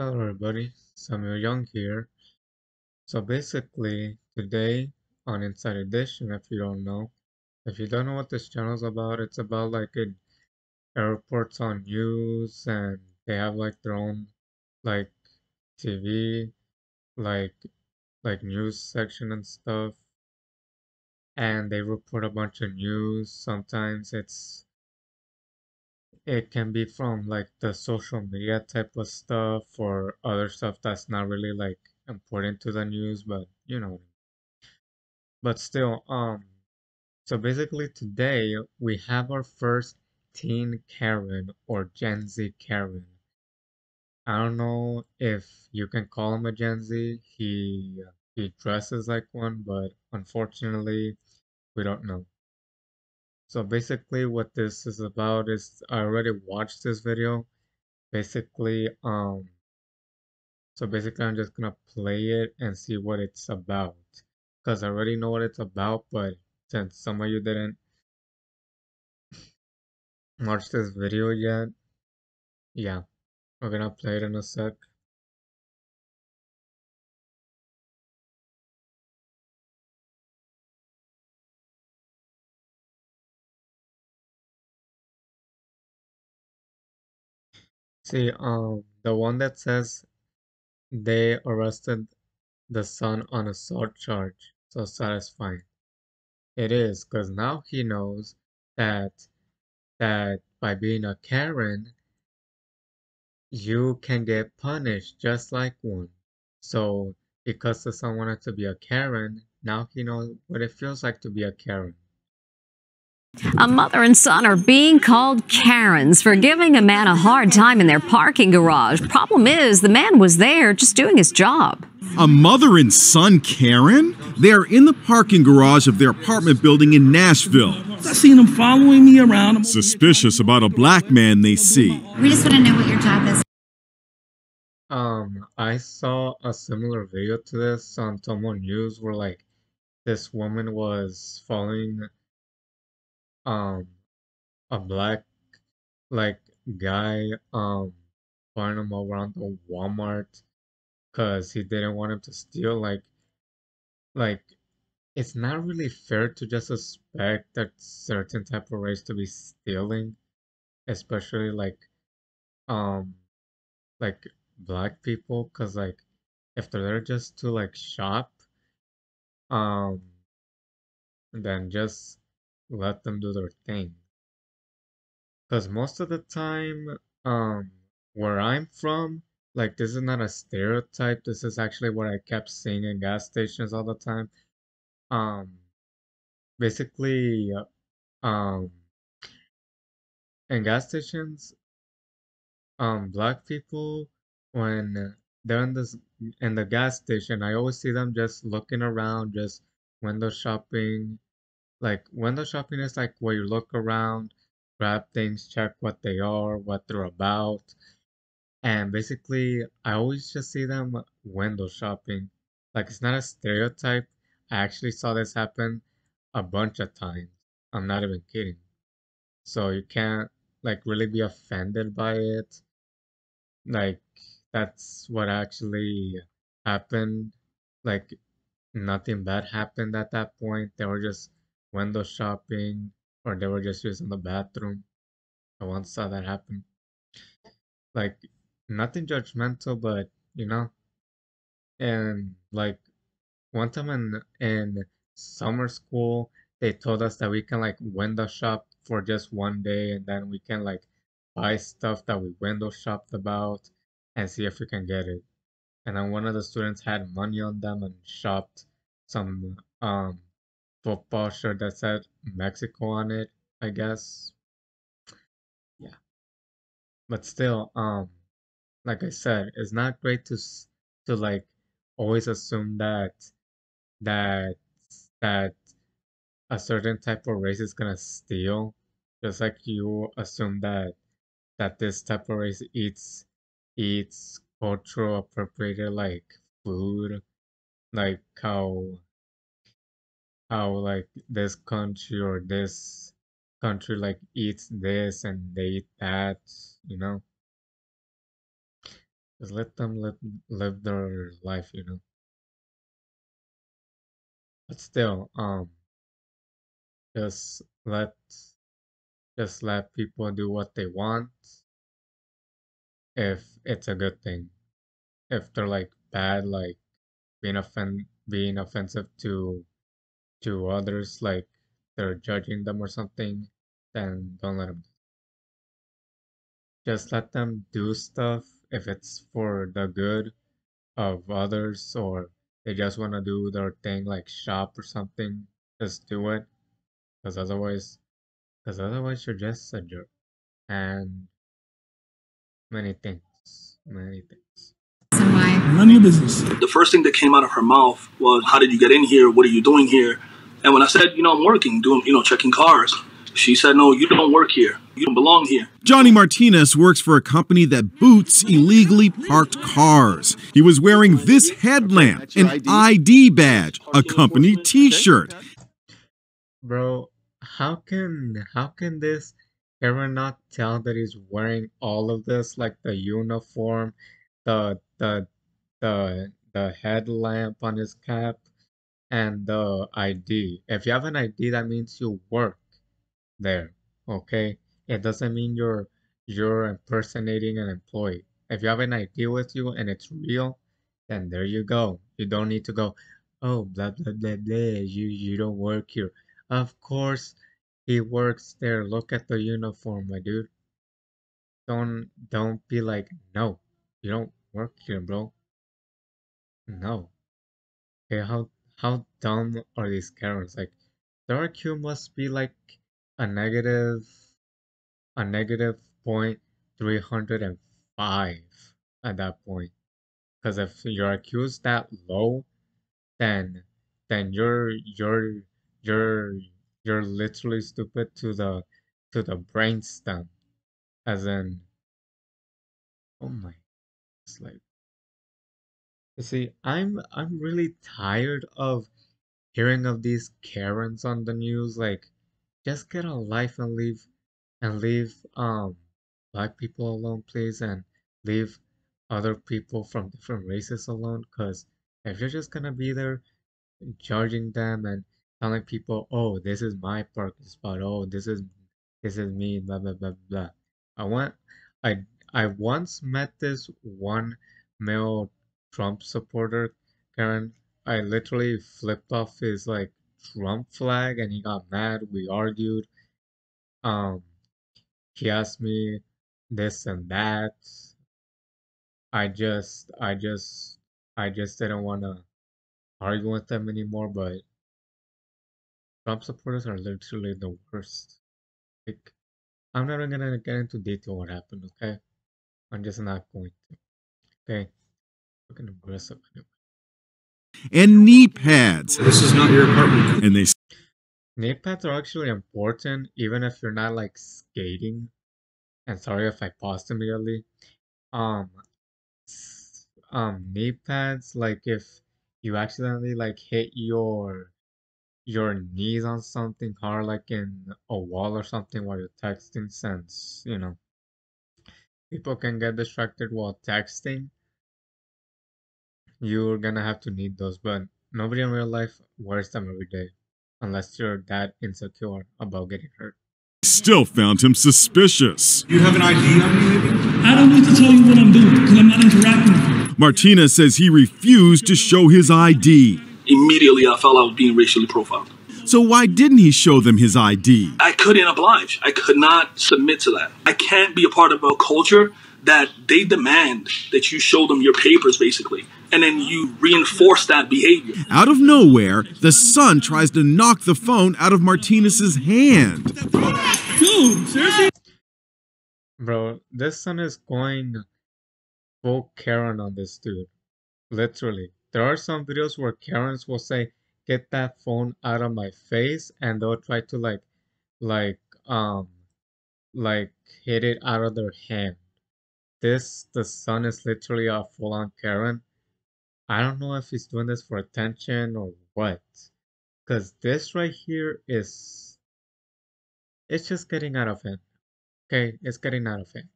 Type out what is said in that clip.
Hello everybody, Samuel Young here. So basically, today on Inside Edition, if you don't know, if you don't know what this channel is about, it's about like it, airports on news and they have like their own like TV, like like news section and stuff. And they report a bunch of news. Sometimes it's it can be from like the social media type of stuff or other stuff that's not really like important to the news, but you know. But still, um, so basically today we have our first teen Karen or Gen Z Karen. I don't know if you can call him a Gen Z. He he dresses like one, but unfortunately, we don't know. So basically what this is about is I already watched this video. Basically, um, so basically I'm just gonna play it and see what it's about. Because I already know what it's about, but since some of you didn't watch this video yet, yeah, we're gonna play it in a sec. See, um, the one that says they arrested the son on assault charge, so satisfying. It is, because now he knows that that by being a Karen, you can get punished just like one. So because the son wanted to be a Karen, now he knows what it feels like to be a Karen. A mother and son are being called Karens for giving a man a hard time in their parking garage. Problem is, the man was there just doing his job. A mother and son Karen? They are in the parking garage of their apartment building in Nashville. I seen them following me around. Suspicious about a black man they see. We just want to know what your job is. Um, I saw a similar video to this on Tomo News where like this woman was following um a black like guy um following him around the Walmart because he didn't want him to steal like like it's not really fair to just suspect that certain type of race to be stealing especially like um like black people because like if they're there just to like shop um then just let them do their thing. Because most of the time um where i'm from like this is not a stereotype this is actually what i kept seeing in gas stations all the time. Um basically um in gas stations um black people when they're in this in the gas station i always see them just looking around just window shopping like window shopping is like where you look around grab things check what they are what they're about. And basically i always just see them window shopping. Like it's not a stereotype. I actually saw this happen a bunch of times. I'm not even kidding. So you can't like really be offended by it. Like that's what actually happened. Like nothing bad happened at that point. They were just window shopping or they were just using the bathroom. I once saw that happen. Like nothing judgmental but you know? And like one time in in summer school they told us that we can like window shop for just one day and then we can like buy stuff that we window shopped about and see if we can get it. And then one of the students had money on them and shopped some um football shirt that said mexico on it i guess. Yeah. But still um like i said it's not great to to like always assume that that that a certain type of race is gonna steal just like you assume that that this type of race eats eats cultural appropriated like food like how how like this country or this country like eats this and they eat that you know Just let them live live their life, you know. But still, um, just let just let people do what they want if it's a good thing. If they're like bad, like being offen being offensive to to others, like they're judging them or something, then don't let them. Just let them do stuff if it's for the good of others or they just want to do their thing like shop or something, just do it. Because otherwise, because otherwise you're just a jerk. And many things, many things. None of your business. The first thing that came out of her mouth was, "How did you get in here? What are you doing here?" And when I said, "You know, I'm working, doing, you know, checking cars," she said, "No, you don't work here. You don't belong here." Johnny Martinez works for a company that boots illegally parked cars. He was wearing this headlamp, an ID badge, a company t shirt. Bro, how can how can this Aaron not tell that he's wearing all of this, like the uniform, the the the the headlamp on his cap, and the ID? If you have an ID, that means you work there, okay? It doesn't mean you're you're impersonating an employee. If you have an ID with you and it's real, then there you go. You don't need to go, oh blah blah blah blah. You you don't work here. Of course he works there. Look at the uniform, my dude. Don't don't be like, no, you don't work here, bro. No. Okay, how how dumb are these Karens? Like, the IQ must be like a negative a negative point three hundred and five at that point. Because if your IQ is that low, then then you're you're you're you're literally stupid to the to the brainstem. As in oh my it's like you see, I'm I'm really tired of hearing of these Karens on the news. Like, just get a life and leave and leave um black people alone, please, and leave other people from different races alone. Cause if you're just gonna be there judging them and telling people, "Oh, this is my parking spot. Oh, this is this is me." Blah blah blah blah. I want I I once met this one male Trump supporter, Karen. I literally flipped off his like Trump flag and he got mad. We argued. Um, he asked me this and that. I just, I just, I just didn't want to argue with them anymore. But Trump supporters are literally the worst. Like, I'm not even gonna get into detail what happened. Okay, I'm just not going to. Okay, fucking aggressive. And knee pads. This is not your apartment. And they Knee pads are actually important even if you're not like skating. And sorry if I paused immediately. Um, um, knee pads like if you accidentally like hit your your knees on something hard, like in a wall or something while you're texting, since you know people can get distracted while texting. You're gonna have to need those, but nobody in real life wears them every day unless you're that insecure about getting hurt. still found him suspicious. You have an ID on you, maybe? I don't need to tell you what I'm doing because I'm not interacting with you. Martinez says he refused to show his ID. Immediately, I felt I was being racially profiled. So why didn't he show them his ID? I couldn't oblige. I could not submit to that. I can't be a part of a culture that they demand that you show them your papers, basically, and then you reinforce that behavior. Out of nowhere, the son tries to knock the phone out of Martinez's hand. Dude, seriously? Bro, this son is going full Karen on this dude. Literally. There are some videos where Karens will say, get that phone out of my face, and they'll try to like, like, um, like hit it out of their hand. This, the son is literally a full on Karen. I don't know if he's doing this for attention or what. Because this right here is, it's just getting out of hand. Okay, it's getting out of hand.